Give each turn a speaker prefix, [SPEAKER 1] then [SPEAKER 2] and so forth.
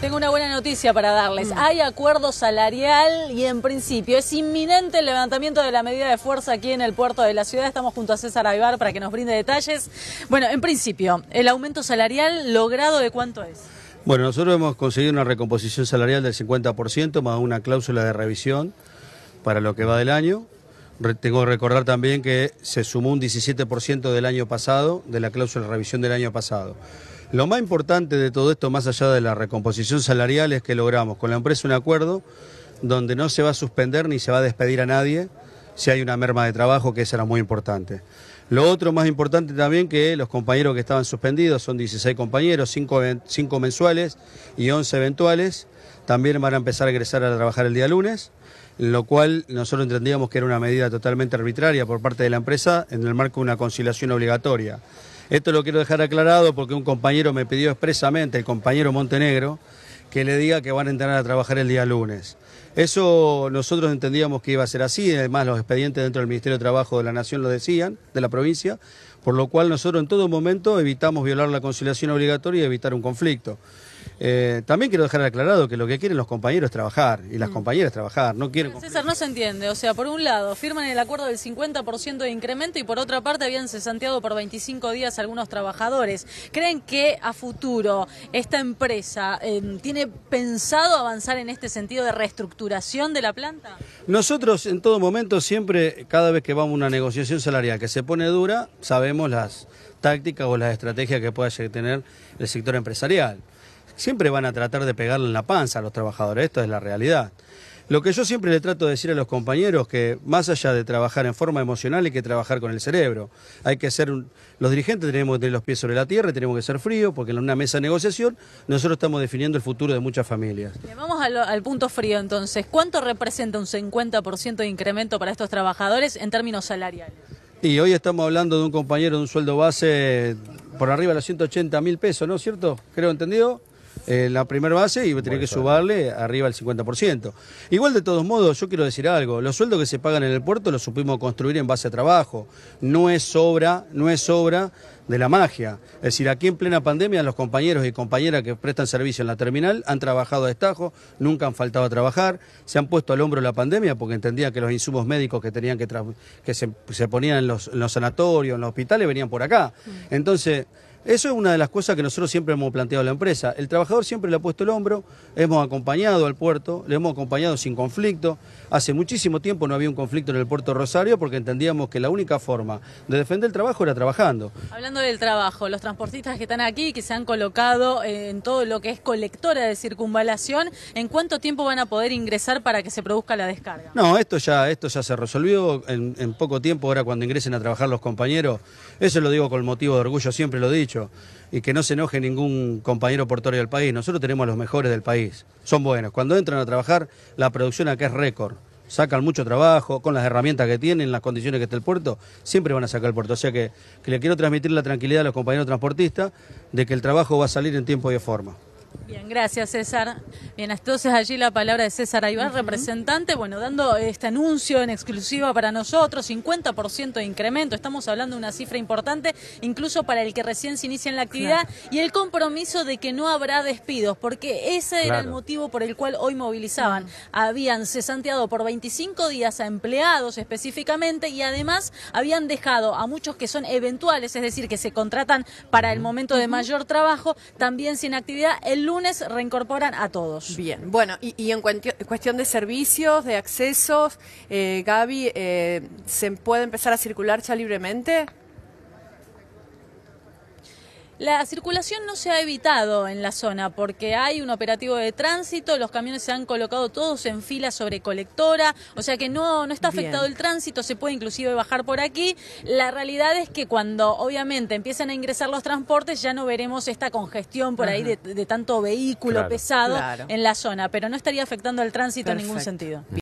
[SPEAKER 1] Tengo una buena noticia para darles. Hay acuerdo salarial y en principio es inminente el levantamiento de la medida de fuerza aquí en el puerto de la ciudad. Estamos junto a César Aybar para que nos brinde detalles. Bueno, en principio, ¿el aumento salarial logrado de cuánto es?
[SPEAKER 2] Bueno, nosotros hemos conseguido una recomposición salarial del 50% más una cláusula de revisión para lo que va del año. Re- tengo que recordar también que se sumó un 17% del año pasado, de la cláusula de revisión del año pasado. Lo más importante de todo esto, más allá de la recomposición salarial, es que logramos con la empresa un acuerdo donde no se va a suspender ni se va a despedir a nadie si hay una merma de trabajo, que eso era muy importante. Lo otro más importante también que los compañeros que estaban suspendidos, son 16 compañeros, 5, mensuales y 11 eventuales, también van a empezar a ingresar a trabajar el día lunes, lo cual nosotros entendíamos que era una medida totalmente arbitraria por parte de la empresa en el marco de una conciliación obligatoria. Esto lo quiero dejar aclarado porque un compañero me pidió expresamente, el compañero Montenegro, que le diga que van a entrar a trabajar el día lunes. Eso nosotros entendíamos que iba a ser así, además los expedientes dentro del Ministerio de Trabajo de la Nación lo decían, de la provincia, por lo cual nosotros en todo momento evitamos violar la conciliación obligatoria y evitar un conflicto. Eh, también quiero dejar aclarado que lo que quieren los compañeros es trabajar, y las compañeras trabajar, no quieren...
[SPEAKER 1] César, no se entiende. O sea, por un lado, firman el acuerdo del 50% de incremento y por otra parte habían cesanteado por 25 días algunos trabajadores. ¿Creen que a futuro esta empresa eh, tiene pensado avanzar en este sentido de reestructuración de la planta?
[SPEAKER 2] Nosotros en todo momento, siempre, cada vez que vamos a una negociación salarial que se pone dura, sabemos las tácticas o las estrategias que pueda tener el sector empresarial. Siempre van a tratar de pegarle en la panza a los trabajadores, esto es la realidad. Lo que yo siempre le trato de decir a los compañeros que más allá de trabajar en forma emocional hay que trabajar con el cerebro. Hay que ser un- los dirigentes tenemos que tener los pies sobre la tierra y tenemos que ser fríos porque en una mesa de negociación nosotros estamos definiendo el futuro de muchas familias.
[SPEAKER 1] Vamos al, al punto frío entonces. ¿Cuánto representa un 50% de incremento para estos trabajadores en términos salariales?
[SPEAKER 2] Y hoy estamos hablando de un compañero de un sueldo base por arriba de los 180 mil pesos, ¿no es cierto? Creo entendido. En la primera base y tener que subarle arriba el 50%. Igual de todos modos, yo quiero decir algo, los sueldos que se pagan en el puerto los supimos construir en base a trabajo, no es obra, no es obra de la magia. Es decir, aquí en plena pandemia los compañeros y compañeras que prestan servicio en la terminal han trabajado a destajo, nunca han faltado a trabajar, se han puesto al hombro la pandemia porque entendían que los insumos médicos que tenían que que se, se ponían en los, en los sanatorios, en los hospitales, venían por acá. Entonces, eso es una de las cosas que nosotros siempre hemos planteado a la empresa. El trabajador siempre le ha puesto el hombro, hemos acompañado al puerto, le hemos acompañado sin conflicto. Hace muchísimo tiempo no había un conflicto en el puerto Rosario porque entendíamos que la única forma de defender el trabajo era trabajando.
[SPEAKER 1] Hablando del trabajo, los transportistas que están aquí, que se han colocado en todo lo que es colectora de circunvalación, ¿en cuánto tiempo van a poder ingresar para que se produzca la descarga?
[SPEAKER 2] No, esto ya, esto ya se resolvió en, en poco tiempo, ahora cuando ingresen a trabajar los compañeros, eso lo digo con motivo de orgullo, siempre lo he dicho, y que no se enoje ningún compañero portuario del país, nosotros tenemos los mejores del país, son buenos, cuando entran a trabajar la producción acá es récord, sacan mucho trabajo, con las herramientas que tienen, las condiciones que está el puerto, siempre van a sacar el puerto, o sea que le quiero transmitir la tranquilidad a los compañeros transportistas de que el trabajo va a salir en tiempo y forma.
[SPEAKER 1] Bien, gracias César. Bien, entonces allí la palabra de César Aybar, representante, bueno, dando este anuncio en exclusiva para nosotros, 50% de incremento, estamos hablando de una cifra importante, incluso para el que recién se inicia en la actividad, y el compromiso de que no habrá despidos, porque ese era el motivo por el cual hoy movilizaban. Habían cesanteado por 25 días a empleados específicamente y además habían dejado a muchos que son eventuales, es decir, que se contratan para el momento de mayor trabajo, también sin actividad. El lunes reincorporan a todos.
[SPEAKER 3] Bien, bueno, y, y en cuestión de servicios, de accesos, eh, Gaby, eh, ¿se puede empezar a circular ya libremente?
[SPEAKER 1] La circulación no se ha evitado en la zona porque hay un operativo de tránsito, los camiones se han colocado todos en fila sobre colectora, o sea que no, no está afectado
[SPEAKER 3] Bien.
[SPEAKER 1] el tránsito, se puede inclusive bajar por aquí. La realidad es que cuando obviamente empiezan a ingresar los transportes ya no veremos esta congestión por ahí de, de tanto vehículo
[SPEAKER 4] Claro.
[SPEAKER 1] pesado
[SPEAKER 3] Claro.
[SPEAKER 1] en la zona, pero no estaría afectando al tránsito en ningún sentido.